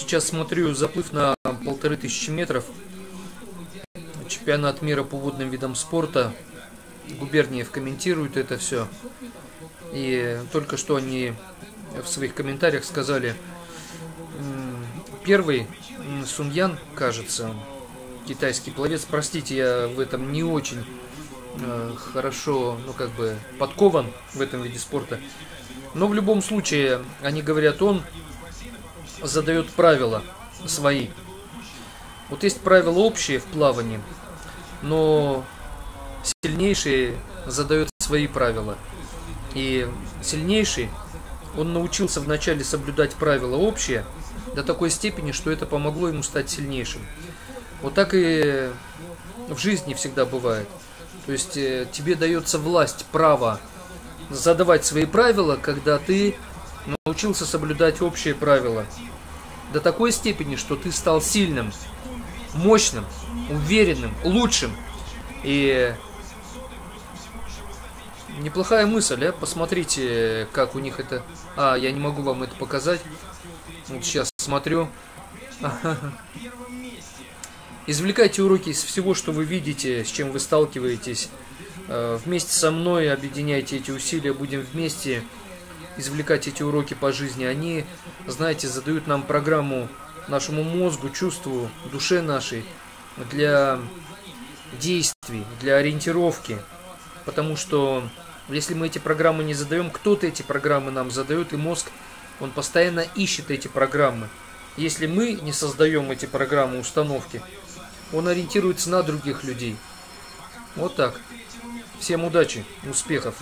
Сейчас смотрю заплыв на полторы тысячи метров. Чемпионат мира по водным видам спорта. Губерниев комментирует это все. И только что они в своих комментариях сказали, первый Суньян, кажется, китайский пловец, простите, я в этом не очень э, хорошо, ну как бы подкован в этом виде спорта. Но в любом случае, они говорят, он задает правила свои. Вот есть правила общие в плавании, но сильнейший задает свои правила. И сильнейший, он научился вначале соблюдать правила общие до такой степени, что это помогло ему стать сильнейшим. Вот так и в жизни всегда бывает. То есть э, тебе дается власть, право задавать свои правила, когда ты научился соблюдать общие правила. До такой степени, что ты стал сильным, мощным, уверенным, лучшим. И неплохая мысль, а? Посмотрите, как у них это... А, я не могу вам это показать. Вот сейчас смотрю. Извлекайте уроки из всего, что вы видите, с чем вы сталкиваетесь. Э, вместе со мной объединяйте эти усилия, будем вместе извлекать эти уроки по жизни. Они, знаете, задают нам программу нашему мозгу, чувству, душе нашей для действий, для ориентировки. Потому что если мы эти программы не задаем, кто-то эти программы нам задает, и мозг, он постоянно ищет эти программы. Если мы не создаем эти программы установки, он ориентируется на других людей. Вот так. Всем удачи, успехов!